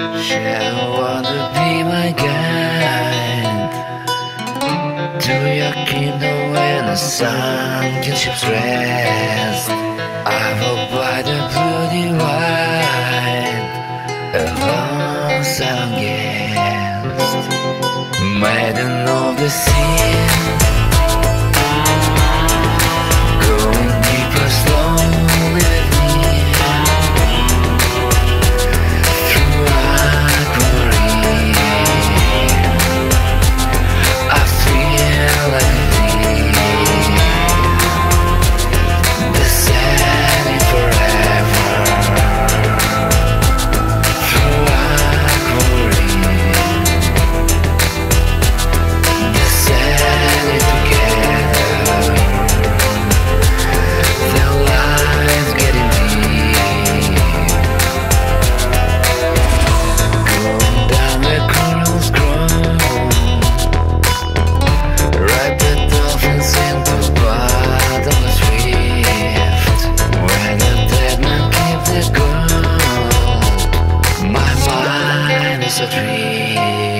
Shall wanna be my guide? To your kingdom when the sun ships rest. I will by the bloody white Along sun guest. Maiden of the sea maiden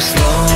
slow